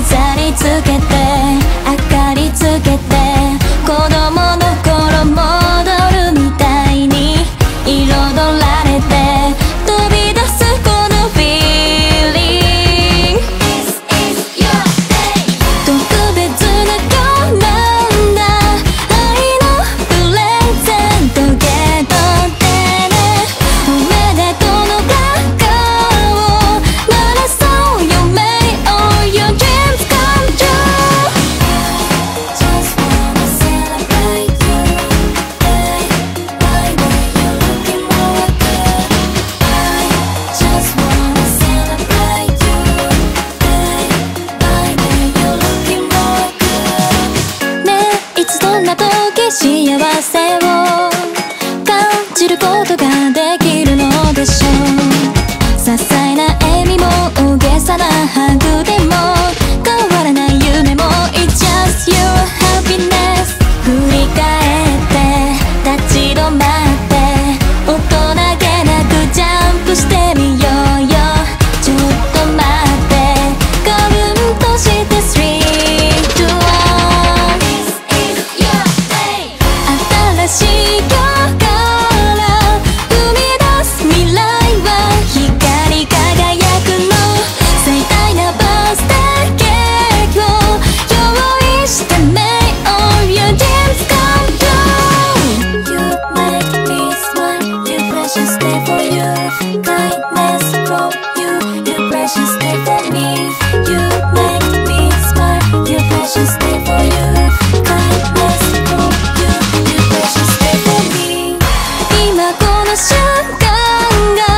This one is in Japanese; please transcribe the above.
飾りつけて幸せをの瞬間が